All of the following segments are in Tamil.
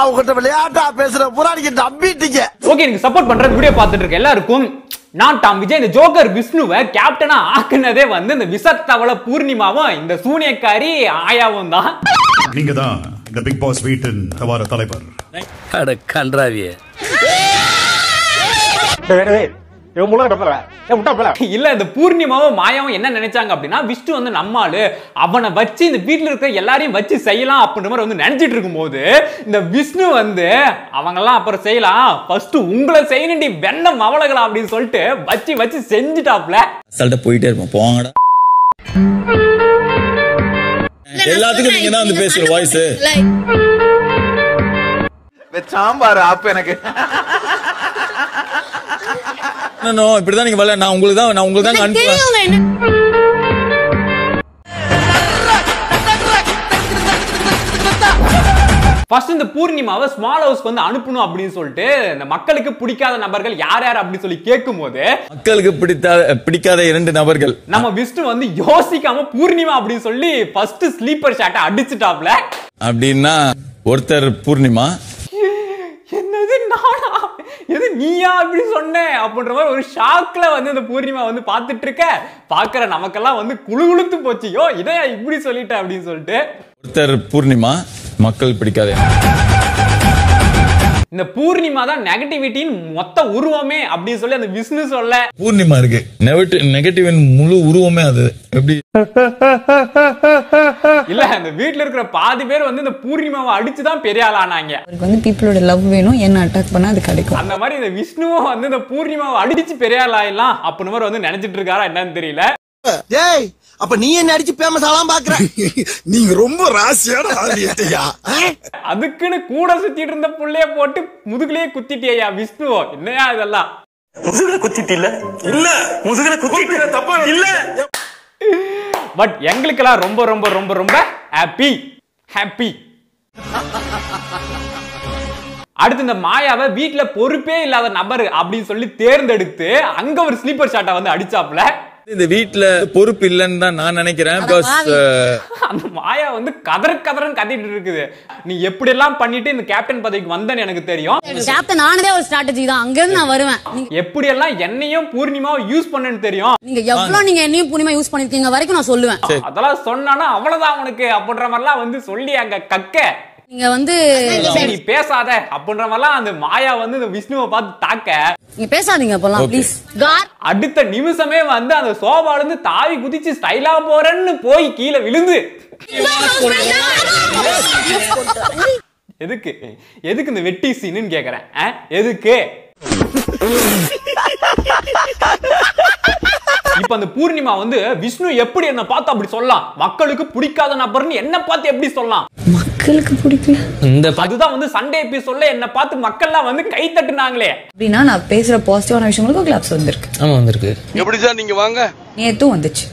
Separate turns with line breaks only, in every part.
அவங்ககிட்ட விளையாட்டா பேசுற பூரா நீங்க நம்பிட்டீங்க
ஓகே நீங்க சப்போர்ட் பண்ற வீடியோ பார்த்துட்டு இருக்க எல்லாருக்கும் நான் டாம் விஜய் இந்த ஜோக்கர் விஷ்ணுவை கேப்டனா ஆக்குனதே வந்து இந்த விசத்தவள பூர்ணிமாவும் இந்த சூனியக்காரி ஆயாவும் தான்.
நீங்க தான் இந்த பிக் பாஸ் வீட்டின் தவார தலைவர்.
அட கன்றாவியே.
இல்ல இந்த பூர்ணிமாவும் மாயாவும் என்ன நினைச்சாங்க அப்படின்னா விஷ்ணு வந்து நம்மாளு அவனை வச்சு இந்த வீட்டுல இருக்கிற எல்லாரையும் வச்சு செய்யலாம் அப்படின்ற மாதிரி வந்து நினைச்சிட்டு இருக்கும்போது இந்த விஷ்ணு வந்து அவங்கெல்லாம் அப்புறம் செய்யலாம். ஃபர்ஸ்ட் உங்களை செய்யணுண்டி வெண்ண மவளகளா அப்படின்னு சொல்லிட்டு வச்சு வச்சு செஞ்சுட்டாப்ல.
அசால்ட்டா போயிட்டே இருப்போம். போங்கடா. எல்லாத்துக்கும் நீங்க தான் வந்து பேசுற வாய்ஸ்
சாம்பார் ஆப் எனக்கு.
இப்படிதான் நீங்க வரல. நான் உங்களுக்கு தான் நான் உங்களுக்கு தான் அனுப்புவேன்.
ஃபர்ஸ்ட் இந்த பூர்ணிமாவை ஸ்மால் ஹவுஸ்க்கு வந்து அனுப்பணும் அப்படின்னு சொல்லிட்டு இந்த மக்களுக்கு பிடிக்காத நபர்கள் யார் யார் அப்படின்னு சொல்லி கேட்கும்போது
மக்களுக்கு பிடித்த பிடிக்காத இரண்டு நபர்கள்.
நம்ம விஷ்ணு வந்து யோசிக்காம பூர்ணிமா அப்படின்னு சொல்லி ஃபர்ஸ்ட் ஸ்லீப்பர் ஷாட்டை அடிச்சுட்டாப்ல.
அப்படின்னா ஒருத்தர் பூர்ணிமா
நீயா அப்படி சொன்ன அப்படின்ற மாதிரி ஒரு ஷாக்ல வந்து இந்த பூர்ணிமா வந்து பார்த்துட்டு இருக்க பார்க்குற நமக்கெல்லாம் வந்து குழு குளுத்து போச்சு. யோ இதையா இப்படி சொல்லிட்ட அப்படின்னு சொல்லிட்டு.
ஒருத்தர் பூர்ணிமா மக்கள் பிடிக்காதே.
இந்த பூர்ணிமா தான் நெகட்டிவிட்டியின் மொத்த உருவமே அப்படின்னு சொல்லி அந்த விஷ்ணு சொல்ல.
பூர்ணிமா இருக்கு. நெகட்டிவ் நெகட்டிவின் முழு உருவமே அது. எப்படி?
இல்ல இந்த வீட்ல இருக்கிற பாதி பேர் வந்து இந்த பூர்ணிமாவை அடிச்சு தான் பெரிய ஆள் ஆனாங்க.
அவருக்கு வந்து பீப்புளோட லவ் வேணும் என்ன அட்டாக் பண்ணா அது கிடைக்கும்.
அந்த மாதிரி இந்த விஷ்ணுவும் வந்து இந்த பூர்ணிமாவை அடிச்சு பெரிய ஆள் ஆயிடலாம் அப்படின்னு மாதிரி வந்து நினைச்சிட்டு இருக்காரா என்னன்னு தெரியல.
ஏய் அப்ப நீ என்ன அடிச்சு பேமஸ் ஆலாம் பாக்குற? நீங்க ரொம்ப ராசியான ஆளியா
அதுக்குன்னு கூட சுத்திட்டு இருந்த புள்ளைய போட்டு முதுகுலயே குத்திட்டியா விஷ்ணு என்னையா இதெல்லாம்? பட் எங்களுக்கெல்லாம் ரொம்ப ரொம்ப ரொம்ப ரொம்ப ஹாப்பி ஹாப்பி அடுத்து இந்த மாயாவை வீட்ல பொறுப்பே இல்லாத நபர் அப்படின்னு சொல்லி தேர்ந்தெடுத்து அங்க ஒரு ஸ்லீப்பர் ஷாட்டை வந்து அடிச்சாப்ல
இந்த வீட்ல பொறுப்பு இல்லைன்னு தான் நான் நினைக்கிறேன் பிகாஸ்
அந்த மாயா வந்து கதற கதறன்னு கத்திட்டு இருக்குது. நீ எப்படி எல்லாம் பண்ணிட்டு இந்த கேப்டன் பதவிக்கு வந்தேன்னு எனக்கு தெரியும்.
கேப்டன் ஆனதே ஒரு ஸ்ட்ராட்டஜி தான். அங்க இருந்து நான் வருவேன்.
எப்படி எல்லாம் என்னையும் பூர்ணிமாவை யூஸ் பண்ணேன்னு தெரியும்.
நீங்க எவ்வளவு நீங்க என்னையும் புனிமா யூஸ் பண்ணிருக்கீங்க வரைக்கும் நான் சொல்லுவேன்.
அதெல்லாம் சொன்னானா அவ்வளவுதான் உனக்கு அப்படின்ற மாதிரிலாம் வந்து சொல்லி அங்க கக்க.
நீங்க வந்து
நீ பேசாத அப்படின்ற மாதிரிலாம் அந்த மாயா வந்து இந்த விஷ்ணுவை பார்த்து தாக்க.
நீங்க பேசாதீங்க அப்பெல்லாம்
Okay.
ப்ளீஸ்
அடுத்த நிமிஷமே வந்து அந்த சோபால இருந்து தாவி குதிச்சு ஸ்டைலா போறேன்னு போய் கீழே விழுந்து. எதுக்கு? எதுக்கு இந்த வெட்டி சீனுன்னு கேக்குறேன்? எதுக்கு? இப்ப அந்த பூர்ணிமா வந்து விஷ்ணு எப்படி என்ன பார்த்து அப்படி சொல்லலாம்? மக்களுக்கு பிடிக்காத நபர்னு என்ன பார்த்து எப்படி சொல்லலாம்?
மக்களுக்கு பிடிக்கல.
இந்த
அதுதான் வந்து சண்டே எபிசோட்ல என்ன பார்த்து மக்கள்லாம் வந்து கை தட்டுனாங்களே.
அப்படின்னா நான் பேசுற பாசிட்டிவான விஷயங்களுக்கும் கிளாப்ஸ் வந்திருக்கு.
ஆமா வந்திருக்கு.
எப்படி சார் நீங்க வாங்க?
நேத்தும் வந்துச்சு.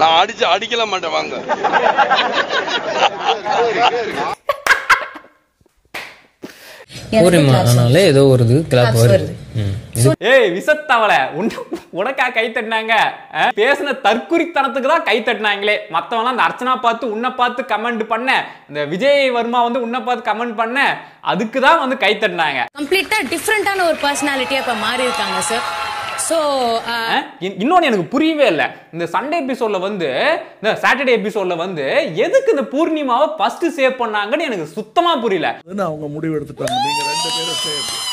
நான் அடிச்சு அடிக்கல மாட்டேன் வாங்க.
ஏதோ ஒரு இது கிளாப்
Claps
வருது.
ஏய் விசத்தவள. உனக்கா கை தட்டினாங்க? பேசின தற்குறித்தனத்துக்கு தான் கை தட்டினாங்களே. மத்தவங்க அந்த அர்ச்சனா பார்த்து உன்னை பார்த்து கமெண்ட் பண்ண. இந்த விஜய் வர்மா வந்து உன்னை பார்த்து கமெண்ட் பண்ண. அதுக்கு தான் வந்து கை தட்டினாங்க.
கம்ப்ளீட்டா டிஃப்ரெண்டான ஒரு பர்சனாலிட்டியா இப்ப மாறி இருக்காங்க சார் சோ
அஹ்? இன்- இன்னொன்னு எனக்கு புரியவே இல்லை. இந்த சண்டே எபிசோட்ல வந்து இந்த சாட்டர்டே எபிசோட்ல வந்து எதுக்கு இந்த பூர்ணிமாவை ஃபர்ஸ்ட் சேவ் பண்ணாங்கன்னு எனக்கு சுத்தமா புரியல.
அவங்க முடிவு எடுத்துட்டாங்க? நீங்க ரெண்டு பேரும்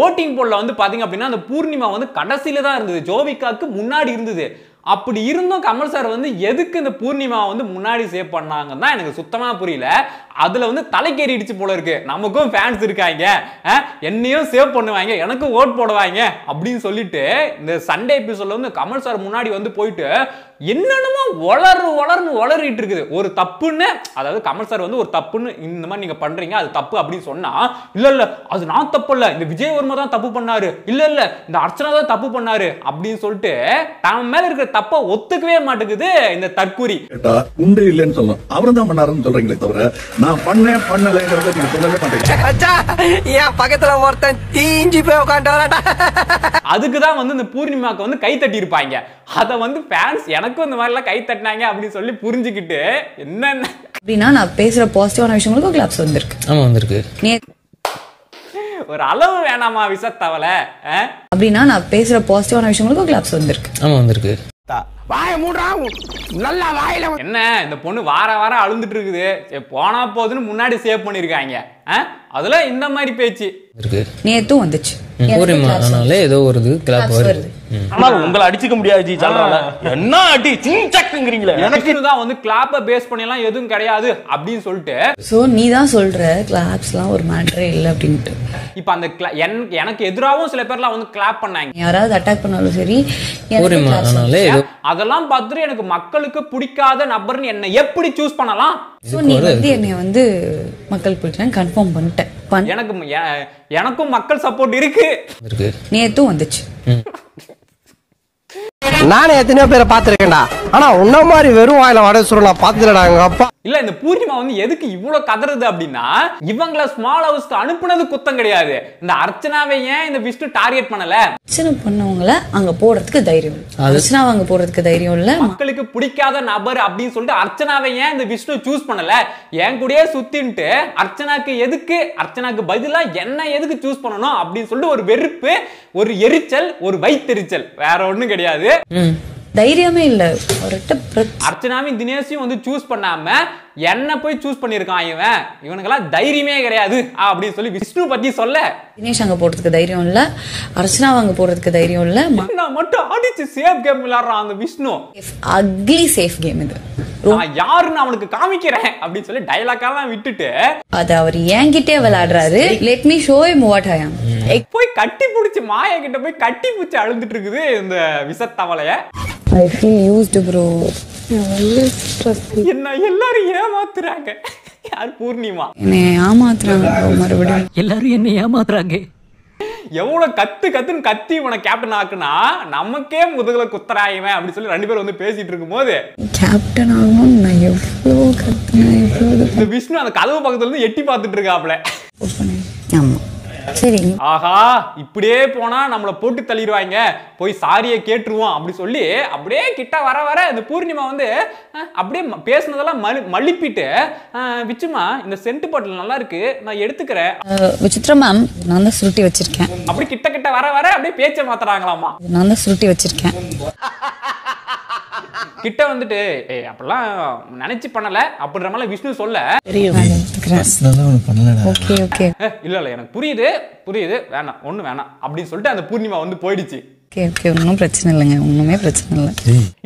ஓட்டிங் போல்ல வந்து பாத்தீங்க அப்படின்னா அந்த பூர்ணிமா வந்து கடைசியில தான் இருந்தது. ஜோவிகாக்கு முன்னாடி இருந்தது. அப்படி இருந்தும் கமல் சார் வந்து எதுக்கு இந்த பூர்ணிமா வந்து முன்னாடி சேவ் பண்ணாங்கன்னு தான் எனக்கு சுத்தமா புரியல. அதில் வந்து தலைக்கேறிடுச்சு போல இருக்கு. நமக்கும் ஃபேன்ஸ் இருக்காங்க. என்னையும் சேவ் பண்ணுவாங்க. எனக்கும் ஓட் போடுவாங்க அப்படின்னு சொல்லிட்டு இந்த சண்டே எபிசோட்ல வந்து கமல் சார் முன்னாடி வந்து போயிட்டு என்னென்னமோ வளரு வளர்னு வளரிட்டு இருக்குது. ஒரு தப்புன்னு அதாவது கமல் சார் வந்து ஒரு தப்புன்னு இந்த மாதிரி நீங்க பண்றீங்க அது தப்பு அப்படின்னு சொன்னா இல்ல இல்ல அது நான் தப்பு இல்ல. இந்த விஜயவர்மா தான் தப்பு பண்ணாரு. இல்ல இல்ல இந்த அர்ச்சனா தான் தப்பு பண்ணாரு. அப்படின்னு சொல்லிட்டு தன் மேல இருக்கிற தப்ப ஒத்துக்கவே மாட்டேங்குது இந்த தற்கூரி.
உண்டு இல்லைன்னு சொல்லலாம் அவரும் தான் பண்ணாருன்னு சொல்றீங்களே தவிர நான் பண்ணேன் பண்ணலைங்கிறத நீங்க சொல்லவே மாட்டேங்க.
என் பக்கத்துல ஒருத்தன் தீஞ்சு போய் உட்காந்து வராட்டா
அதுக்கு தான் வந்து இந்த பூர்ணிமாக்கு வந்து கை தட்டி இருப்பாங்க அதை வந்து ஃபேன்ஸ் எனக்கும் இந்த மாதிரிலாம் கை தட்டினாங்க அப்படின்னு சொல்லி புரிஞ்சுக்கிட்டு என்னென்ன
அப்படின்னா நான் பேசுற பாசிட்டிவான விஷயங்களுக்கும் கிளாப்ஸ் வந்திருக்கு.
ஆமா வந்திருக்கு.
நே
ஒரு அளவு வேணாமா விசத்தவலை?
அப்படின்னா நான் பேசுற பாசிட்டிவான விஷயங்களுக்கும் கிளாப்ஸ் வந்திருக்கு.
ஆமா வந்திருக்கு.
என்ன இந்த பொண்ணு வார வாரம் அழுந்துட்டு இருக்குது போனா போதுன்னு முன்னாடி சேவ் பண்ணிருக்காங்க? அதுல இந்த மாதிரி பேச்சு.
இருக்கு.
நேத்தும் வந்துச்சு.
ஏதோ ஒரு இது கிளாப் வருது.
உங்களை அடிச்சுக்க முடியாது ஜி என்ன அடி சிங்சக்குங்கிறீங்களே
எனக்கு தான் வந்து கிளாப்ப பேஸ் பண்ணி எல்லாம் எதுவும் கிடையாது அப்படின்னு சொல்லிட்டு.
சோ நீ தான் சொல்ற கிளாப்ஸ்லாம் ஒரு மேட்டரே இல்லை அப்படின்ட்டு.
இப்ப அந்த எனக்கு எதிராகவும் சில பேர்லாம் வந்து கிளாப் பண்ணாங்க.
யாராவது அட்டாக் பண்ணாலும் சரி
ஏதோ
அதெல்லாம் பார்த்துட்டு எனக்கு மக்களுக்கு பிடிக்காத நபர்னு என்ன எப்படி சூஸ் பண்ணலாம்?
So, நீ வந்து என்னை வந்து மக்கள் பிடிக்கலன்னு கன்ஃபார்ம் பண்ணிட்டேன். பண்-
எனக்கு எனக்கும் மக்கள் சப்போர்ட் இருக்கு.
இருக்கு
நேத்தும் வந்துச்சு.
நானே எத்தனையோ பேரை பாத்திருக்கேன்டா ஆனா உன்ன மாதிரி வெறும் வாயில வடை சுருள் நான் பாத்துலடா எங்க அப்பா.
இல்ல இந்த பூர்ணிமா வந்து எதுக்கு இவ்வளவு கதறுது அப்படின்னா இவங்கள ஸ்மால் ஹவுஸ்க்கு அனுப்புனது குத்தம் கிடையாது. இந்த அர்ச்சனாவை ஏன் இந்த விஷ்ணு டார்கெட் பண்ணல?
பிரச்சனை பண்ணவங்கள அங்க போடுறதுக்கு தைரியம். இல்லை அர்ச்சனா அங்க போடுறதுக்கு தைரியம் இல்ல.
மக்களுக்கு பிடிக்காத நபர் அப்படின்னு சொல்லிட்டு அர்ச்சனாவை ஏன் இந்த விஷ்ணு சூஸ் பண்ணல? என் கூடயே சுத்தின்ட்டு அர்ச்சனாக்கு எதுக்கு? அர்ச்சனாக்கு பதிலா என்ன எதுக்கு சூஸ் பண்ணணும் அப்படின்னு சொல்லிட்டு ஒரு வெறுப்பு ஒரு எரிச்சல் ஒரு வைத்தெரிச்சல். வேற ஒண்ணும் கிடையாது.
தைரியமே இல்ல. பிரச்ச-
அர்ச்சனாவையும் தினேஷையும் வந்து சூஸ் பண்ணாம என்ன போய் சூஸ் பண்ணிருக்கான் இவன். இவனுக்கெல்லாம் தைரியமே கிடையாது அப்படின்னு சொல்லி விஷ்ணு பத்தி சொல்ல.
தினேஷ் அங்க போடுறதுக்கு தைரியம் இல்ல அர்ச்சனா அங்க போடுறதுக்கு தைரியம் இல்ல
நான் மட்டும் அடிச்சு சேஃப் கேம் விளையாடுறான் அந்த விஷ்ணு.
அக்லி சேஃப் கேம் இது.
நான் யாருன்னு அவனுக்கு காமிக்கிறேன் அப்படின்னு சொல்லி டைலாக்கெல்லாம் விட்டுட்டு.
அது அவர் என்கிட்டே விளையாடுறாரு. Let me show him what I
போய் கட்டி பிடிச்சி மாயா கிட்ட போய் கட்டி பிடிச்சி அழுந்துட்டு இருக்குது இந்த விசத்தவளைய
ஐ ஃபீல் யூஸ்டு ப்ரோ
என்ன எல்லாரும் ஏமாத்துறாங்க. யார் பூர்ணிமா?
என்னை ஏமாத்துறாங்க மறுபடியும்.
எல்லாரும் என்ன ஏமாத்துறாங்க.
எவ்வளவு கத்து கத்துன்னு கத்தி இவனை கேப்டன் ஆக்குனா நமக்கே முதுகுல குத்துறாயிவன் அப்படின்னு சொல்லி ரெண்டு பேரும் வந்து பேசிட்டு இருக்கும்போது
கேப்டன் ஆகணும்னு நான் எவ்வளோ கத்துனேன் எவ்வளோ
இந்த விஷ்ணு அந்த கதவு பக்கத்துல இருந்து எட்டி பார்த்துட்டு இருக்காப்ல.
பண்ணேன் ஆமா சரி.
ஆஹா இப்படியே போனா நம்மள போட்டு தள்ளிடுவாங்க. போய் சாரியை கேட்டுருவோம் அப்படி சொல்லி அப்படியே கிட்ட வர வர இந்த பூர்ணிமா வந்து அப்படியே பேசுனதெல்லாம் மலி மலிப்பிட்டு விச்சுமா இந்த சென்ட் பாட்டில் நல்லா இருக்கு நான் எடுத்துக்கிறேன்.
விசித்ரா மேம் நான் தான் சுருட்டி வச்சிருக்கேன்.
அப்படி கிட்ட கிட்ட வர வர அப்படியே பேச்சை மாத்துறாங்களாமா.
நான் தான் சுருட்டி வச்சிருக்கேன்.
கிட்ட வந்துட்டு ஏய் அப்படிலாம் நினைச்சு பண்ணல அப்படின்ற மாதிரி விஷ்ணு சொல்ல.
Okay okay.
"அஹ், இல்ல இல்ல எனக்கு புரியுது புரியுது. வேணாம் ஒண்ணு வேணாம் அப்படின்னு சொல்லிட்டு அந்த பூர்ணிமா வந்து போயிடுச்சு.
ஓகே ஓகே ஒன்றும் பிரச்சனை இல்லைங்க. ஒன்றுமே பிரச்சனை இல்லை.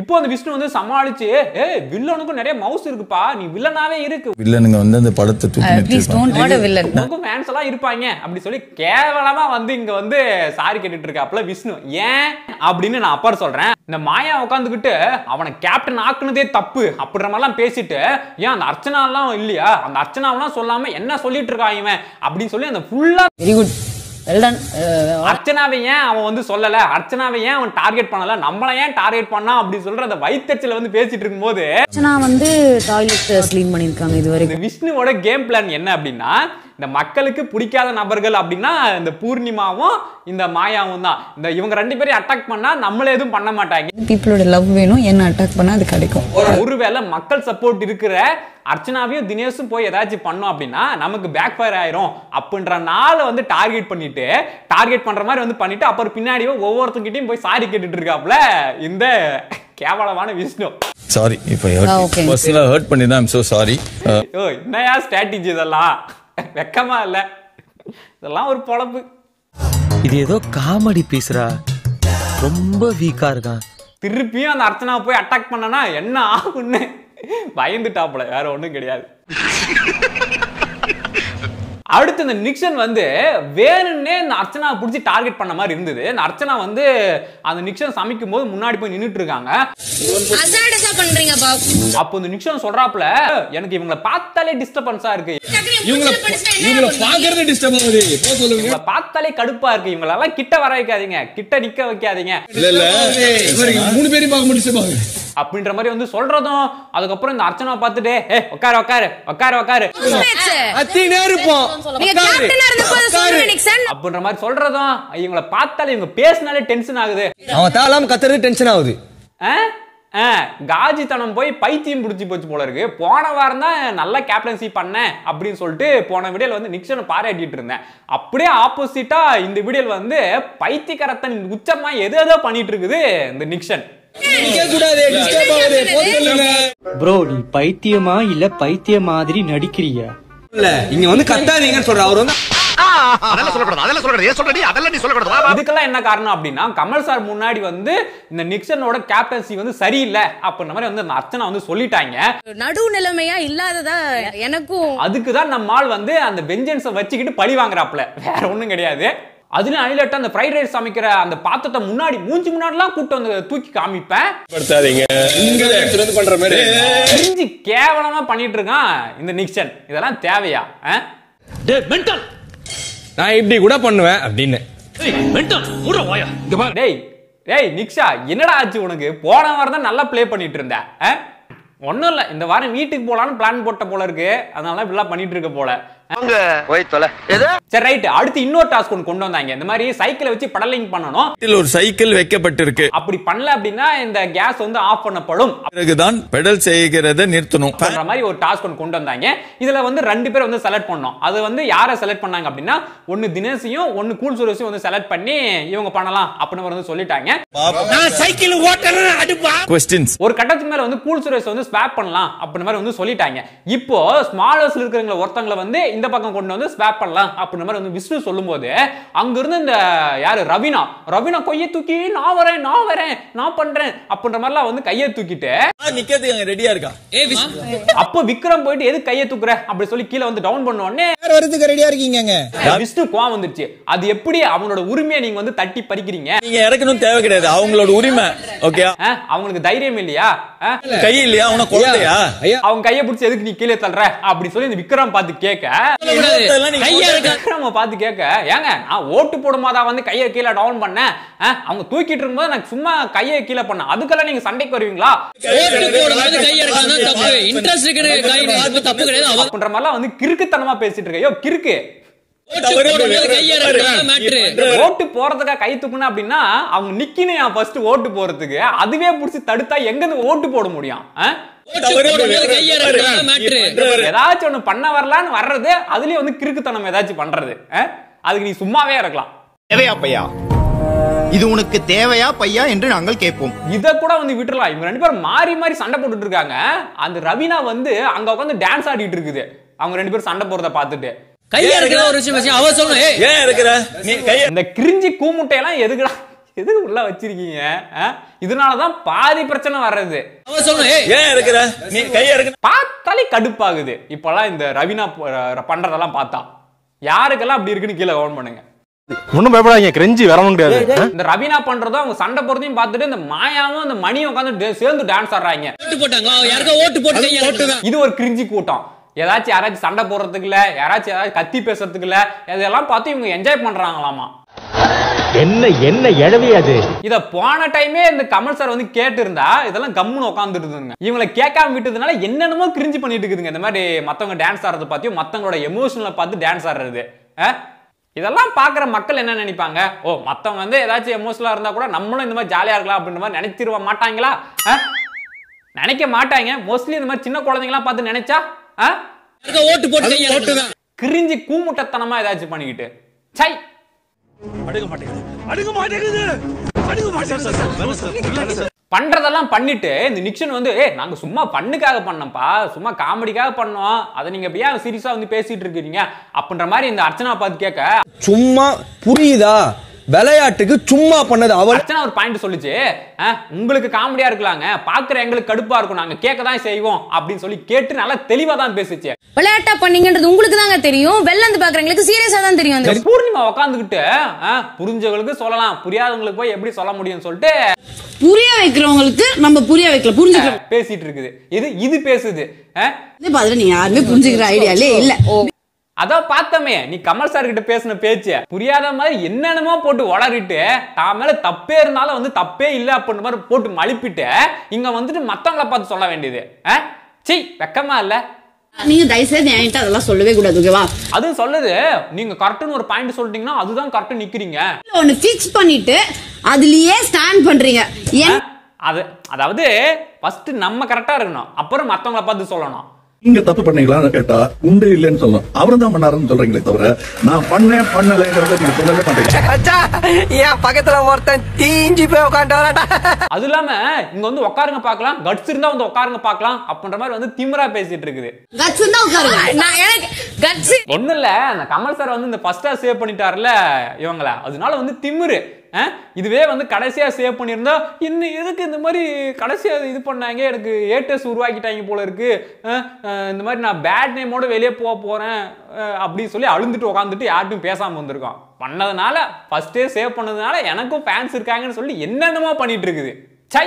இப்போ அந்த விஷ்ணு வந்து சமாளிச்சு ஏய் வில்லனுக்கும் நிறைய மவுஸ் இருக்குப்பா. நீ வில்லனாவே இருக்கு.
வில்லனுங்க வந்து அந்த படத்தை தூக்கி
வில்லன்
உனக்கும் ஃபேன்ஸ் எல்லாம் இருப்பாங்க. அப்படி சொல்லி கேவலமா வந்து இங்க வந்து சாரி கேட்டுட்டு இருக்காப்ல விஷ்ணு. ஏன்? அப்படின்னு நான் அப்பார் சொல்றேன். இந்த மாயா உட்காந்துக்கிட்டு அவனை கேப்டன் ஆக்குனதே தப்பு. அப்படின்ற மாதிரிலாம் பேசிட்டு ஏன் அந்த அர்ச்சனா எல்லாம் இல்லையா? அந்த அர்ச்சனாவெல்லாம் சொல்லாம என்ன சொல்லிட்டு இருக்கான் இவன்? அப்படின்னு சொல்லி அந்த ஃபுல்லா
வெரி குட் வெல் டன்
அர்ச்சனாவை ஏன் அவன் வந்து சொல்லல? அர்ச்சனாவை ஏன் அவன் டார்கெட் பண்ணல? நம்மள ஏன் டார்கெட் பண்ணா அப்படின்னு சொல்ற அந்த வைத்தறிச்சல வந்து பேசிட்டு இருக்கும்போது
நான் வந்து டாய்லெட் க்ளீன் பண்ணியிருக்காங்க இது வரைக்கும்
விஷ்ணுவோட கேம் பிளான் என்ன அப்படின்னா இந்த மக்களுக்கு பிடிக்காத நபர்கள் அப்படின்னா இந்த பூர்ணிமாவும் இந்த மாயாவும் தான். இந்த இவங்க ரெண்டு பேரையும் அட்டாக் பண்ணா நம்மள எதுவும் பண்ண மாட்டாங்க.
பீப்புளோட லவ் வேணும் என்ன அட்டாக் பண்ணால் அது கிடைக்கும்.
ஒருவேளை மக்கள் சப்போர்ட் இருக்கிற அர்ச்சனாவையும் தினேஷும் போய் ஏதாச்சும் பண்ணோம் அப்படின்னா நமக்கு பேக் ஃபயர் ஆயிரும். அப்படின்ற நாளை வந்து டார்கெட் பண்ணிட்டு டார்கெட் பண்ற மாதிரி வந்து பண்ணிட்டு அப்புறம் பின்னாடியே ஒவ்வொருத்தங்கிட்டையும் போய் சாரி கேட்டுட்டு இருக்காப்ல இந்த கேவலமான விஷ்ணு.
சாரி இப்போ. பர்சனலாக ஹர்ட் பண்ணி தான் ஐம் ஸோ சாரி
ஓ என்னையா ஸ்ட்ராட்டஜி இதெல்லாம்? வெக்கமா இல்ல. இதெல்லாம் ஒரு பொழப்பு
இது ஏதோ காமெடி பீஸ்ரா. ரொம்ப வீக்கா இருக்கான்.
திருப்பியும் அந்த அர்ச்சனாவை போய் அட்டாக் பண்ணனா என்ன ஆகும்னு பயந்துட்டாப்புல. வேற ஒண்ணும் கிடையாது. அடுத்து இந்த நிக்சன் வந்து வேணும்னே இந்த அர்ச்சனாவை பிடிச்சி டார்கெட் பண்ண மாதிரி இருந்தது. இந்த அர்ச்சனா வந்து அந்த நிக்சன் சமைக்கும் போது முன்னாடி போய் நின்னுட்டு இருக்காங்க. அப்போ இந்த நிக்சன் சொல்றாப்புல எனக்கு இவங்களை பார்த்தாலே டிஸ்டர்பன்ஸா இருக்கு.
இவங்களை இவங்களை
பாக்குறது டிஸ்டர்ப் ஆகுது. போ சொல்லுங்க
இவங்களை பார்த்தாலே கடுப்பா இருக்கு. இவங்களெல்லாம் கிட்ட வர வைக்காதீங்க. கிட்ட நிக்க வைக்காதீங்க.
இல்ல இல்ல. மூணு பேரும் பார்க்க முடிச்சு
அப்படின்ற மாதிரி வந்து சொல்றதும் அதுக்கப்புறம் இந்த அர்ச்சனா பார்த்துட்டு ஏ உட்காரு உட்காரு உட்காரு உட்காரு. அப்படின்ற மாதிரி சொல்றதும் இவங்களை பார்த்தாலே இவங்க பேசினாலே டென்ஷன் ஆகுது.
அவன் தேவையில்லாம கத்துறது டென்ஷன் ஆகுது.
காஜித்தனம் போய் பைத்தியம் பிடிச்சி போச்சு போல இருக்கு. போன வாரம் தான் நல்ல கேப்டன்சி பண்ணேன் அப்படின்னு சொல்லிட்டு போன வீடியோல வந்து நிக்சனை பாராட்டிட்டு இருந்தேன். அப்படியே ஆப்போசிட்டா இந்த வீடியோல வந்து பைத்தியகரத்தன் உச்சமா எது எதோ பண்ணிட்டு இருக்குது இந்த நிக்சன்
ப்ரோ நீ பைத்தியமா இல்ல பைத்திய மாதிரி நடிக்கிறியா?
இங்க வந்து கத்தாதீங்கன்னு சொல்ற அவர் வந்து
இதுக்கெல்லாம் என்ன காரணம் அப்படின்னா கமல் சார் முன்னாடி வந்து இந்த நிக்சனோட கேப்டன்சி வந்து சரியில்லை அப்படின்ற மாதிரி வந்து அந்த அர்ச்சனா வந்து சொல்லிட்டாங்க.
நடு நிலைமையா இல்லாததா எனக்கும்
அதுக்கு தான் நம்ம ஆள் வந்து அந்த வெஞ்சன்ஸை வச்சுக்கிட்டு பழி வாங்குறாப்ல வேற ஒண்ணும் கிடையாது. அதுலயும் ஹைலைட்டா அந்த ஃப்ரைட் ரைஸ் சமைக்கிற அந்த பாத்திரத்தை முன்னாடி மூஞ்சி முன்னாடிலாம் கூட்டு வந்து தூக்கி காமிப்பேன். தெரிஞ்சு கேவலமா பண்ணிட்டு இருக்கான் இந்த நிக்சன். இதெல்லாம் தேவையா ஆ?
நான் இப்படி கூட பண்ணுவேன் அப்படின்னு.
டேய் டேய் நிக்ஷா என்னடா ஆச்சு உனக்கு? போன வாரம் தான் நல்லா ப்ளே பண்ணிட்டு இருந்த? ஒண்ணும் இல்ல. இந்த வாரம் வீட்டுக்கு போலான்னு பிளான் போட்ட போல இருக்கு. அதனால இப்படிலாம் பண்ணிட்டு இருக்க போல.
போய் தொலை.
சரி ரைட் அடுத்து இன்னொரு டாஸ்க் ஒன்று கொண்டு வந்தாங்க. இந்த மாதிரி சைக்கிளை வச்சு படலிங் பண்ணணும்.
வீட்டில் ஒரு சைக்கிள் வைக்கப்பட்டிருக்கு.
அப்படி பண்ணல அப்படின்னா இந்த கேஸ் வந்து ஆஃப் பண்ணப்படும்.
பிறகுதான் பெடல் செய்கிறத நிறுத்தணும்.
அப்படின்ற மாதிரி ஒரு டாஸ்க் ஒன்று கொண்டு வந்தாங்க. இதுல வந்து ரெண்டு பேர் வந்து செலக்ட் பண்ணோம். அது வந்து யாரை செலக்ட் பண்ணாங்க அப்படின்னா ஒன்னு தினேஷையும் ஒன்னு கூல் சுரேஷையும் வந்து செலக்ட் பண்ணி இவங்க பண்ணலாம் அப்படின்னு வந்து சொல்லிட்டாங்க.
சைக்கிள்
கொஸ்டின்ஸ்
ஒரு கட்டத்துக்கு மேல வந்து கூல் சுரேஷ் வந்து ஸ்வாப் பண்ணலாம் அப்படின்ற மாதிரி வந்து சொல்லிட்டாங்க. இப்போ ஸ்மாலர்ஸ்ல இருக்கிறவங்க ஒருத்தவங்களை வந்து இந்த பக்கம் கொண்டு வந்து ஸ்வாப் பண்ணலாம் அப்படின்ற மாதிரி வந்து விஷ்ணு சொல்லும்போது அங்க இருந்து இந்த யாரு? ரவினா. ரவினா கையை தூக்கி நான் வரேன் நான் வரேன் நான் பண்றேன் அப்படின்ற மாதிரிலாம் வந்து கையை தூக்கிட்டு
நிக்கிறதுக்கு அங்க ரெடியா இருக்கா?
அப்போ விக்ரம் போயிட்டு எது கையை தூக்குற? அப்படி சொல்லி கீழே வந்து டவுன் பண்ண உடனே
வரதுக்கு ரெடியா இருக்கீங்க
விஷ்ணு கோவம் வந்துருச்சு. அது எப்படி அவனோட உரிமையை நீங்க வந்து தட்டி பறிக்கிறீங்க?
நீங்க இறக்கணும் தேவை கிடையாது. அவங்களோட உரிமை ஓகே?
அவங்களுக்கு தைரியம் இல்லையா?
கை இல்லையா? அவன குழந்தையா
அவங்க கையை பிடிச்சி எதுக்கு நீ கீழே தள்ளுற? அப்படி சொல்லி இந்த விக்ரம் பார்த்து கேட்க பார்த்து கேட்க ஏங்க நான் ஓட்டு போடும்போதா வந்து கையை கீழே டவுன் பண்ணேன்? அவங்க தூக்கிட்டு இருக்கும்போது நான் சும்மா கையை கீழே பண்ணேன். அதுக்கெல்லாம் நீங்க சண்டைக்கு வருவீங்களா? அப்படின்ற மாதிரிலாம் வந்து கிறுக்குத்தனமா பேசிட்டு இருக்க. கிறுக்கு. ஓட்டு போறதுக்காக கை தூக்கணும் அப்படின்னா அவங்க நிக்கணும் ஃபர்ஸ்ட் ஓட்டு போறதுக்கு அதுவே புடிச்சு தடுத்தா எங்க இருந்து ஓட்டு போட முடியும்? ஏதாச்சும் ஒண்ணு பண்ண வரலான்னு வர்றது அதுலயும் வந்து கிறுக்குத்தனம் ஏதாச்சும் பண்றது? அதுக்கு நீ சும்மாவே இருக்கலாம்.
தேவையா பையா? இது உனக்கு தேவையா பையா என்று நாங்கள் கேட்போம்.
இத கூட வந்து விட்டுறலாம். இவங்க ரெண்டு பேரும் மாறி மாறி சண்டை போட்டுட்டு இருக்காங்க. அந்த ரவீனா வந்து அங்க உட்காந்து டான்ஸ் ஆடிட்டு இருக்குது. அவங்க ரெண்டு பேரும் சண்டை போறத பார்த்துட்டு.
ஏன் இருக்கிற? நீ கைய
இந்த கிரிஞ்சி கூமுட்டையெல்லாம் எதுக்குடா? எதுக்கு உள்ள வச்சிருக்கீங்க? ஆ? இதனாலதான் பாதி பிரச்சனை வர்றது. பார்த்தாலே கடுப்பாகுது. இப்பெல்லாம் இந்த ரவீனா பண்றதெல்லாம் பார்த்தா. யாருக்கெல்லாம் அப்படி இருக்குன்னு கீழே கவுன் பண்ணுங்க.
ஒன்னும் பயப்படாதீங்க கிரெஞ்சி வரவும் கிடையாது.
இந்த ரவீனா பண்றதும் அவங்க சண்டை போறதையும் பார்த்துட்டு இந்த மாயாவும் அந்த மணியும் உட்காந்து சேர்ந்து டான்ஸ் ஆடுறாங்க. இது ஒரு கிரிஞ்சி கூட்டம். ஏதாச்சும் யாராச்சும் சண்டை போடுறதுக்கு இல்ல யாராச்சும் ஏதாச்சும் கத்தி பேசுறதுக்கு இல்ல இதெல்லாம் பார்த்து இவங்க என்ஜாய் பண்றாங்களாமா?
என்ன என்ன அது?
இத போன டைமே இந்த கமல் சார் வந்து கேட்டு இருந்தா இதெல்லாம் கம்முன்னு உட்காந்துருதுங்க இவங்களை கேட்காம விட்டதுனால என்னென்னமோ கிரிஞ்சு பண்ணிட்டு இருக்குதுங்க இந்த மாதிரி மத்தவங்க டான்ஸ் ஆடுறத பார்த்தியும் மத்தவங்களோட எமோஷனலை பார்த்து டான்ஸ் ஆடுறது? இதெல்லாம் பார்க்குற மக்கள் என்ன நினைப்பாங்க? ஓ மத்தவங்க வந்து ஏதாச்சும் எமோஷனலா இருந்தா கூட நம்மளும் இந்த மாதிரி ஜாலியா இருக்கலாம் அப்படின்ற மாதிரி நினைச்சிருவ மாட்டாங்களா? நினைக்க மாட்டாங்க. மோஸ்ட்லி இந்த மாதிரி சின்ன குழந்தைங்களாம் பார்த்து நினைச்சா அஹ்? கிரிஞ்சி கூமுட்டத்தனமா ஏதாச்சும் பண்ணிக்கிட்டு. சை! பண்றதெல்லாம் பண்ணிட்டு இந்த நிக்சன் வந்து ஏ நாங்க சும்மா பண்ணுக்காக பண்ணோம்ப்பா. சும்மா காமெடிக்காக பண்ணோம். அதை நீங்க இப்ப ஏன் சீரியஸா வந்து பேசிட்டு இருக்கீங்க? அப்படின்ற மாதிரி இந்த அர்ச்சனா பார்த்து கேட்க
சும்மா புரியுதா? விளையாட்டுக்கு சும்மா பண்ணது அவள்
அர்ச்சனா ஒரு பாயிண்ட் சொல்லுச்சு. "அஹ், உங்களுக்கு காமெடியா இருக்கலாங்க. பாக்குற எங்களுக்கு கடுப்பா இருக்கும். நாங்க கேட்க தான் செய்வோம் அப்படின்னு சொல்லி கேட்டு நல்லா தெளிவா தான் பேசுச்சு.
விளையாட்டா பண்ணீங்கன்றது உங்களுக்கு தாங்க தெரியும். வெளில இருந்து பாக்குறவங்களுக்கு சீரியஸா தான் தெரியும் அந்த
பூர்ணிமா உட்காந்துக்கிட்டு புரிஞ்சவங்களுக்கு சொல்லலாம். புரியாதவங்களுக்கு போய் எப்படி சொல்ல முடியும்னு சொல்லிட்டு
புரிய வைக்கிறவங்களுக்கு நம்ம புரிய வைக்கல புரிஞ்சுக்கிறோம்
பேசிட்டு இருக்குது. இது இது பேசுது. அஹ்,
பாத்துல நீ யாருமே புரிஞ்சுக்கிற ஐடியாலே இல்ல.
அதான் பார்த்தமே நீ கமல் சார் கிட்ட பேசின பேச்சு. புரியாத மாதிரி என்னென்னமோ போட்டு வளரிட்டு தான் மேல தப்பே இருந்தாலும் வந்து தப்பே இல்ல அப்படின்ற மாதிரி போட்டு மழுப்பிட்டு இங்க வந்துட்டு மத்தவங்கள பார்த்து சொல்ல வேண்டியது? சீ வெக்கமா இல்ல.
நீங்க தயவுசெய்து என்கிட்ட அதெல்லாம் சொல்லவே கூடாது ஓகேவா
அதுவும் சொல்லுது நீங்க கரெக்ட்னு ஒரு பாயிண்ட் சொல்லிட்டீங்கன்னா அதுதான் கரெக்ட் நிக்கிறீங்க.
ஒன்னு ஃபிக்ஸ் பண்ணிட்டு அதுலயே ஸ்டாண்ட் பண்றீங்க.
அது அதாவது ஃபர்ஸ்ட் நம்ம கரெக்டா இருக்கணும் அப்புறம் மத்தவங்கள பார்த்து சொல்லணும்.
நீங்க தப்பு பண்ணீங்களான்னு கேட்டா உண்டு இல்லைன்னு சொல்லணும். அவரும் தான் பண்ணாருன்னு சொல்றீங்களே தவிர நான் பண்ணேன் பண்ணலைங்கிறத நீங்க சொல்லவே மாட்டீங்க.
ஏன் பக்கத்துல ஒருத்தன் தீஞ்சு போய் உட்காந்து வராட்டா
அது இல்லாம இங்க வந்து உட்காருங்க பார்க்கலாம் கட்ஸ் இருந்தா வந்து உட்காருங்க பார்க்கலாம் அப்படின்ற மாதிரி வந்து திமிரா பேசிட்டு இருக்குது.
கட்ஸ் தான் உட்காருங்க நான் எனக்கு கட்ஸ்
ஒண்ணும் இல்ல அந்த கமல் சார் வந்து இந்த ஃபர்ஸ்டா சேவ் பண்ணிட்டாருல இவங்கள. அதனால வந்து திமிரு. இதுவே வந்து கடைசியாக சேவ் பண்ணியிருந்தா இன்னும் எதுக்கு இந்த மாதிரி கடைசியாக இது பண்ணாங்க? எனக்கு ஏட்டஸ் உருவாக்கிட்டாங்க போல இருக்கு. இந்த மாதிரி நான் பேட் நேமோட வெளியே போக போகிறேன் அப்படின்னு சொல்லி அழுந்துட்டு உட்காந்துட்டு யார்ட்டும் பேசாமல் வந்திருக்கோம் பண்ணதுனால ஃபஸ்ட்டே சேவ் பண்ணதுனால எனக்கும் ஃபேன்ஸ் இருக்காங்கன்னு சொல்லி என்னென்னமோ பண்ணிட்டு இருக்குது. சை!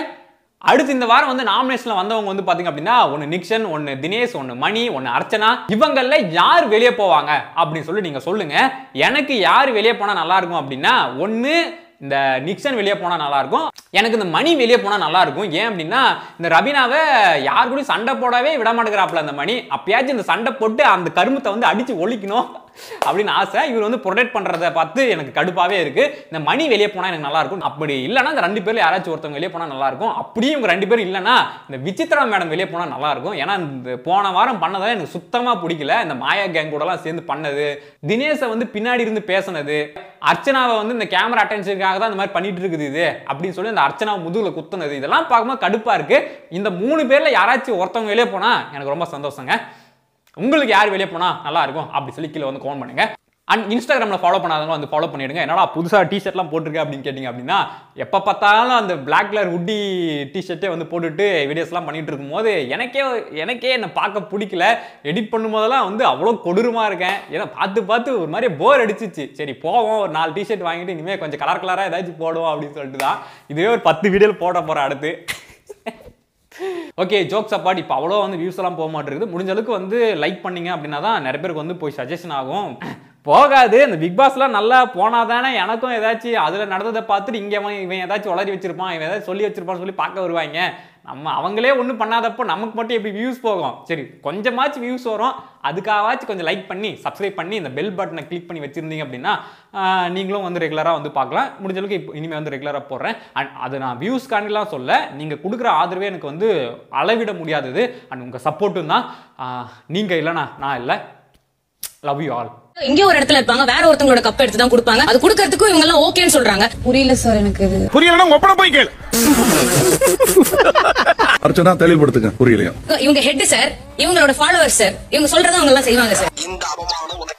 அடுத்து இந்த வாரம் வந்து நாமினேஷன்ல வந்தவங்க வந்து பாத்தீங்க அப்படின்னா ஒன்னு நிக்ஷன் ஒன்னு தினேஷ் ஒன்னு மணி ஒன்னு அர்ச்சனா. இவங்கல்ல யார் வெளியே போவாங்க? அப்படின்னு சொல்லி நீங்க சொல்லுங்க. எனக்கு யார் வெளியே போனா நல்லா இருக்கும் அப்படின்னா ஒன்னு இந்த நிக்சன் வெளியே போனா நல்லா இருக்கும் எனக்கு இந்த மணி வெளியே போனா நல்லா இருக்கும் ஏன் அப்படின்னா இந்த ரபினாவை யார் கூடயும் சண்டை போடவே விட மாட்டேங்கிறாப்புல அந்த மணி. அப்பயாச்சும் இந்த சண்டை போட்டு அந்த கருமத்தை வந்து அடிச்சு ஒழிக்கணும். அப்படின்னு ஆசை. இவர் வந்து ப்ரொடெக்ட் பண்ணுறதை பார்த்து எனக்கு கடுப்பாவே இருக்கு. இந்த மணி வெளியே போனால் எனக்கு நல்லாயிருக்கும் அப்படி இல்லைன்னா இந்த ரெண்டு பேரில் யாராச்சும் ஒருத்தவங்க வெளியே போனால் நல்லா இருக்கும். அப்படியே இவங்க ரெண்டு பேரும் இல்லைன்னா இந்த விசித்ரா மேடம் வெளியே போனால் நல்லாயிருக்கும் ஏன்னா இந்த போன வாரம் பண்ணதெல்லாம் எனக்கு சுத்தமாக பிடிக்கல. இந்த மாயா கேங் கூடலாம் சேர்ந்து பண்ணது. தினேஷை வந்து பின்னாடி இருந்து பேசினது. அர்ச்சனாவை வந்து இந்த கேமரா அட்டென்ஷனுக்காக தான் இந்த மாதிரி பண்ணிட்டு இருக்குது இது அப்படின்னு சொல்லி இந்த அர்ச்சனாவை முதுகில் குத்துனது. இதெல்லாம் பார்க்கும்போது கடுப்பாக இருக்குது இந்த மூணு பேரில் யாராச்சும் ஒருத்தவங்க வெளியே போனால் எனக்கு ரொம்ப சந்தோஷங்க. உங்களுக்கு யார் வெளியே போனால் நல்லா இருக்கும் அப்படி சொல்லி கீழே வந்து கமெண்ட் பண்ணுங்க. அண்ட் இன்ஸ்டாகிராமில் ஃபாலோ பண்ணாதவங்க வந்து ஃபாலோ பண்ணிடுங்க. என்னடா புதுசாக டிஷர்ட்லாம் போட்டிருக்கேன் அப்படின்னு கேட்டிங்க அப்படின்னா எப்போ பார்த்தாலும் அந்த பிளாக் கலர் உட்டி டிஷர்ட்டே வந்து போட்டுட்டு வீடியோஸ்லாம் பண்ணிட்டு இருக்கும்போது எனக்கே எனக்கே என்னை பார்க்க பிடிக்கல. எடிட் பண்ணும்போதெல்லாம் வந்து அவ்வளோ கொடூரமாக இருக்கேன். ஏன்னா பார்த்து பார்த்து ஒரு மாதிரி போர் அடிச்சிச்சு. சரி போவோம். ஒரு நாலு டிஷர்ட் வாங்கிட்டு இனிமேல் கொஞ்சம் கலர் கலராக ஏதாச்சும் போடுவோம் அப்படின்னு சொல்லிட்டு தான் இதுவே ஒரு பத்து வீடியோவில் போட போகிறேன் அடுத்து. ஓகே ஜோக்ஸ் அப்பாட் இப்போ அவ்வளோ வந்து வியூஸ் எல்லாம் போக மாட்டேங்குது. முடிஞ்ச அளவுக்கு வந்து லைக் பண்ணீங்க அப்படின்னா தான் நிறைய பேருக்கு வந்து போய் சஜஷன் ஆகும். போகாது. இந்த பிக் பாஸ்லாம் நல்லா போனால் தானே எனக்கும் ஏதாச்சும் அதில் நடந்ததை பார்த்துட்டு இங்கே இவன் ஏதாச்சும் வளரி வச்சிருப்பான் இவன் ஏதாச்சும் சொல்லி வச்சிருப்பான்னு சொல்லி பார்க்க வருவாங்க. நம்ம அவங்களே ஒன்றும் பண்ணாதப்போ நமக்கு மட்டும் எப்படி வியூஸ் போகும்? சரி கொஞ்சமாச்சும் வியூஸ் வரும். அதுக்காகவாச்சும் கொஞ்சம் லைக் பண்ணி சப்ஸ்கிரைப் பண்ணி இந்த பெல் பட்டனை கிளிக் பண்ணி வச்சுருந்தீங்க அப்படின்னா நீங்களும் வந்து ரெகுலராக வந்து பார்க்கலாம். முடிஞ்சளவுக்கு இப்போ இனிமேல் வந்து ரெகுலராக போடுறேன். அண்ட் அது நான் வியூஸ் காண்டிலாம் சொல்ல நீங்கள் கொடுக்குற ஆதரவே எனக்கு வந்து அளவிட முடியாதது. அண்ட் உங்கள் சப்போர்ட்டும் தான். நீங்கள் இல்லைனா நான் இல்லை. லவ் யூ ஆல்
இங்க ஒரு இடத்துல இருப்பாங்க வேற ஒருத்தவங்களோட கப் எடுத்து தான் கொடுப்பாங்க. அது கொடுக்கறதுக்கும் இவங்க எல்லாம் ஓகேன்னு சொல்றாங்க.
புரியல சார் எனக்கு இது.
புரியலன்னா ஒப்பனை போய் கேளு.
அர்ச்சனா தெளிவுபடுத்துங்க. புரியலையா?
இவங்க ஹெட் சார் இவங்களோட ஃபாலோவர் சார் இவங்க சொல்றதை அவங்க எல்லாம் செய்வாங்க சார்
இந்த அவமானம் உனக்கு